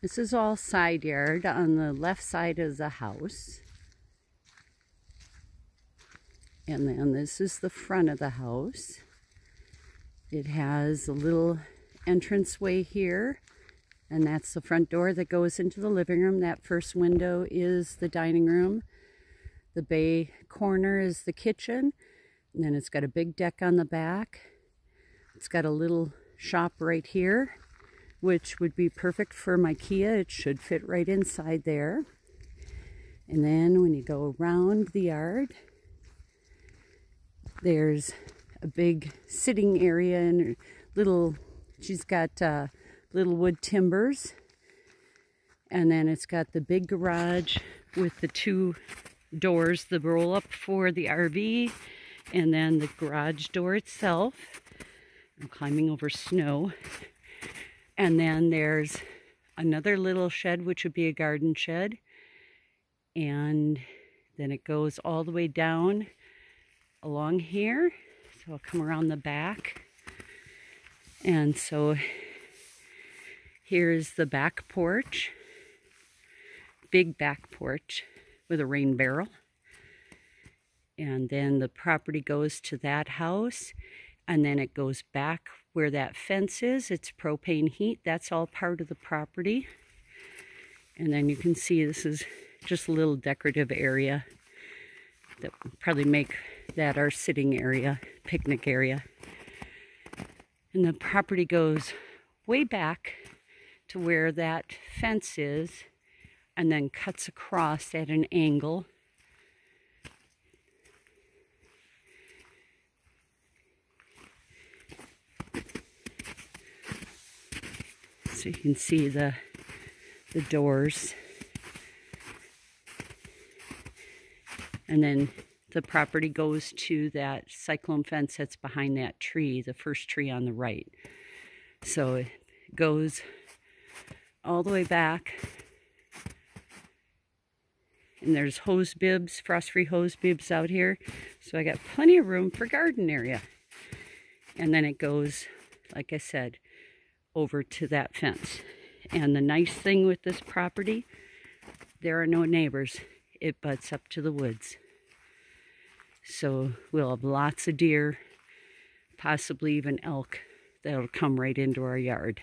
This is all side yard on the left side of the house. And then this is the front of the house. It has a little entranceway here. And that's the front door that goes into the living room. That first window is the dining room. The bay corner is the kitchen. And then it's got a big deck on the back. It's got a little shop right here which would be perfect for my Kia. It should fit right inside there. And then when you go around the yard, there's a big sitting area and little, she's got uh, little wood timbers. And then it's got the big garage with the two doors, the roll up for the RV, and then the garage door itself. I'm climbing over snow. And then there's another little shed, which would be a garden shed. And then it goes all the way down along here. So I'll come around the back. And so here's the back porch. Big back porch with a rain barrel. And then the property goes to that house. And then it goes back where that fence is. It's propane heat. That's all part of the property. And then you can see this is just a little decorative area that probably make that our sitting area, picnic area. And the property goes way back to where that fence is and then cuts across at an angle So you can see the, the doors. And then the property goes to that cyclone fence that's behind that tree, the first tree on the right. So it goes all the way back. And there's hose bibs, frost-free hose bibs out here. So I got plenty of room for garden area. And then it goes, like I said, over to that fence. And the nice thing with this property, there are no neighbors. It butts up to the woods. So we'll have lots of deer, possibly even elk that'll come right into our yard.